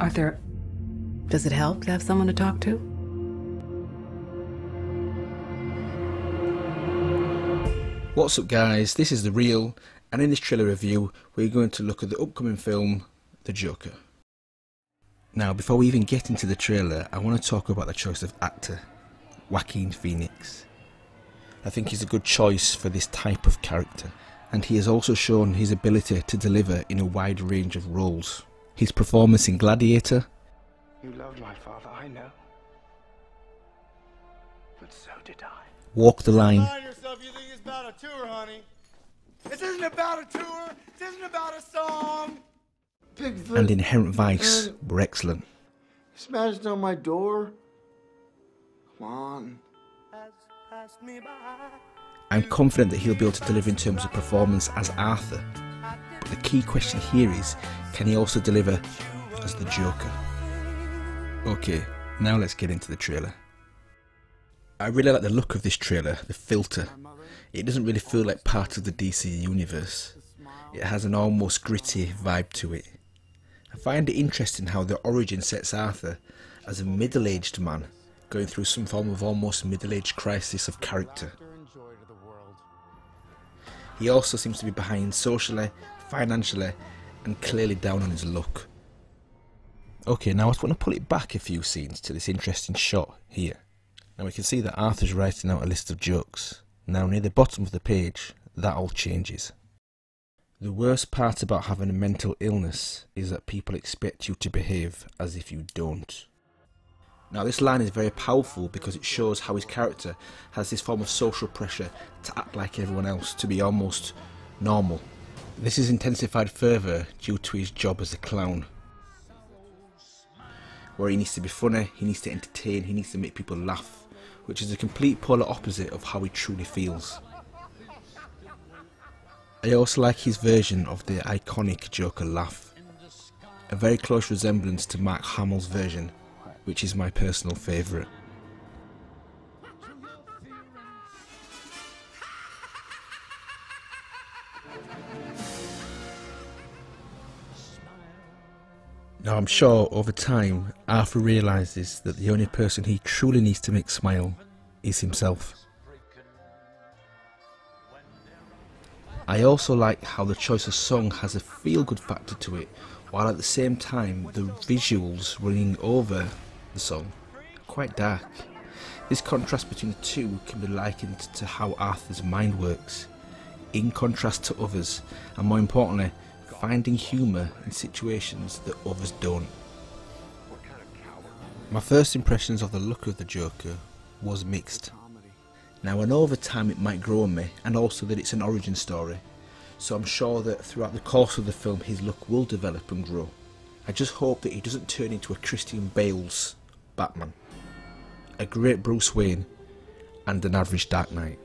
Arthur, Does it help to have someone to talk to? What's up guys, this is The Reel, and in this trailer review we're going to look at the upcoming film, The Joker. Now before we even get into the trailer, I want to talk about the choice of actor, Joaquin Phoenix. I think he's a good choice for this type of character, and he has also shown his ability to deliver in a wide range of roles. His performance in Gladiator, You loved my father, I know. But so did I. Walk the Line, yourself, you think it's about a tour, honey. This isn't about a tour. This isn't about a song. Bigfoot and Inherent Vice were excellent. smashed on my door. Come on. I'm confident that he'll be able to deliver in terms of performance as Arthur. The key question here is, can he also deliver as the Joker? Okay, now let's get into the trailer. I really like the look of this trailer, the filter. It doesn't really feel like part of the DC universe. It has an almost gritty vibe to it. I find it interesting how the origin sets Arthur as a middle-aged man going through some form of almost middle-aged crisis of character. He also seems to be behind socially, financially, and clearly down on his luck. Okay, now I just want to pull it back a few scenes to this interesting shot here. Now we can see that Arthur's writing out a list of jokes. Now near the bottom of the page, that all changes. The worst part about having a mental illness is that people expect you to behave as if you don't. Now this line is very powerful because it shows how his character has this form of social pressure to act like everyone else, to be almost normal. This is intensified further due to his job as a clown. Where he needs to be funny, he needs to entertain, he needs to make people laugh, which is a complete polar opposite of how he truly feels. I also like his version of the iconic Joker laugh. A very close resemblance to Mark Hamill's version, which is my personal favourite. Now I'm sure over time Arthur realises that the only person he truly needs to make smile is himself. I also like how the choice of song has a feel good factor to it, while at the same time the visuals running over the song are quite dark. This contrast between the two can be likened to how Arthur's mind works, in contrast to others, and more importantly, finding humour in situations that others don't. My first impressions of the look of the Joker was mixed. Now I know over time it might grow on me and also that it's an origin story, so I'm sure that throughout the course of the film his look will develop and grow. I just hope that he doesn't turn into a Christian Bale's Batman, a great Bruce Wayne and an average Dark Knight.